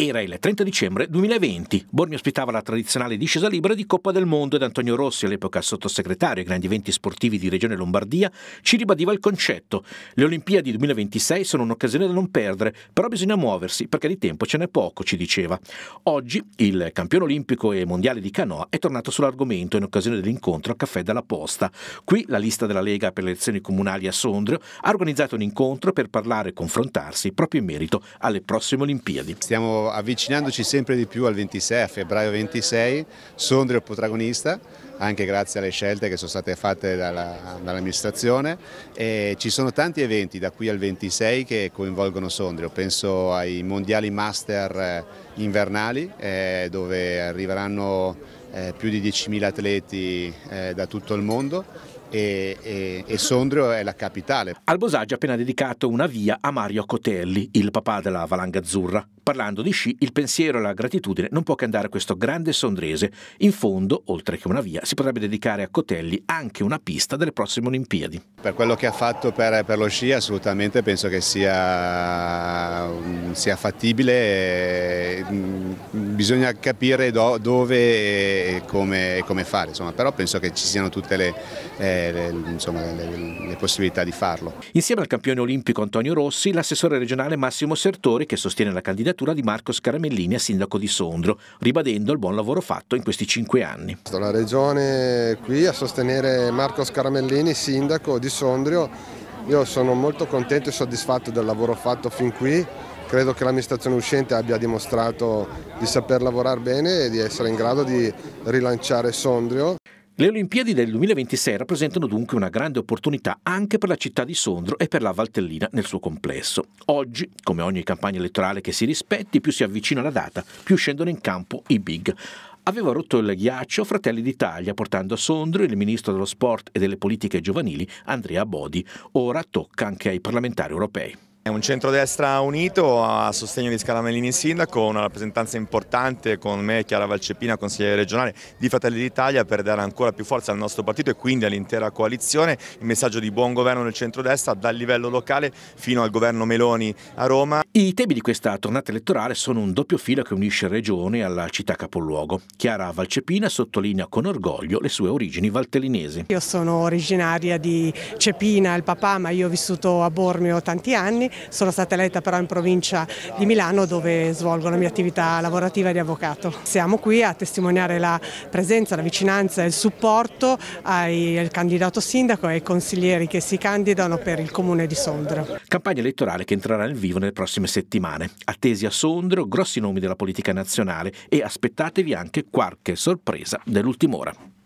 Era il 30 dicembre 2020. Bormio ospitava la tradizionale discesa libera di Coppa del Mondo ed Antonio Rossi, all'epoca sottosegretario ai grandi eventi sportivi di Regione Lombardia, ci ribadiva il concetto. Le Olimpiadi 2026 sono un'occasione da non perdere, però bisogna muoversi perché di tempo ce n'è poco, ci diceva. Oggi il campione olimpico e mondiale di canoa è tornato sull'argomento in occasione dell'incontro a Caffè della Posta. Qui la lista della Lega per le elezioni comunali a Sondrio ha organizzato un incontro per parlare e confrontarsi proprio in merito alle prossime Olimpiadi. Stiamo avvicinandoci sempre di più al 26, a febbraio 26, Sondrio protagonista, anche grazie alle scelte che sono state fatte dall'amministrazione. E ci sono tanti eventi da qui al 26 che coinvolgono Sondrio, penso ai mondiali master eh, invernali eh, dove arriveranno eh, più di 10.000 atleti eh, da tutto il mondo e, e, e, Sondrio è la capitale. Albosaggi ha appena dedicato una via a Mario Cotelli, il papà della valanga azzurra. Parlando di sci, il pensiero e la gratitudine non può che andare a questo grande sondrese. In fondo, oltre che una via, si potrebbe dedicare a Cotelli anche una pista delle prossime Olimpiadi. Per quello che ha fatto per, per lo sci, assolutamente penso che sia, sia fattibile. Bisogna capire do, dove e come, come fare, insomma. però penso che ci siano tutte le, eh, le, insomma, le, le possibilità di farlo. Insieme al campione olimpico Antonio Rossi, l'assessore regionale Massimo Sertori, che sostiene la candidatura di Marco Scaramellini a sindaco di Sondro, ribadendo il buon lavoro fatto in questi cinque anni. La regione qui a sostenere Marco Scaramellini, sindaco di Sondrio, io sono molto contento e soddisfatto del lavoro fatto fin qui, credo che l'amministrazione uscente abbia dimostrato di saper lavorare bene e di essere in grado di rilanciare Sondrio. Le Olimpiadi del 2026 rappresentano dunque una grande opportunità anche per la città di Sondro e per la Valtellina nel suo complesso. Oggi, come ogni campagna elettorale che si rispetti, più si avvicina la data, più scendono in campo i big aveva rotto il ghiaccio Fratelli d'Italia portando a Sondro il ministro dello sport e delle politiche giovanili Andrea Bodi. Ora tocca anche ai parlamentari europei. È un centrodestra unito a sostegno di Scalamellini sindaco, una rappresentanza importante con me, Chiara Valcepina, consigliere regionale di Fratelli d'Italia per dare ancora più forza al nostro partito e quindi all'intera coalizione, il messaggio di buon governo nel centrodestra dal livello locale fino al governo Meloni a Roma. I temi di questa tornata elettorale sono un doppio filo che unisce Regione alla città capoluogo. Chiara Valcepina sottolinea con orgoglio le sue origini valtellinesi. Io sono originaria di Cepina, il papà, ma io ho vissuto a Bormio tanti anni sono stata eletta però in provincia di Milano dove svolgo la mia attività lavorativa di avvocato. Siamo qui a testimoniare la presenza, la vicinanza e il supporto ai, al candidato sindaco e ai consiglieri che si candidano per il comune di Sondro. Campagna elettorale che entrerà nel vivo nelle prossime settimane. Attesi a Sondro grossi nomi della politica nazionale e aspettatevi anche qualche sorpresa dell'ultima ora.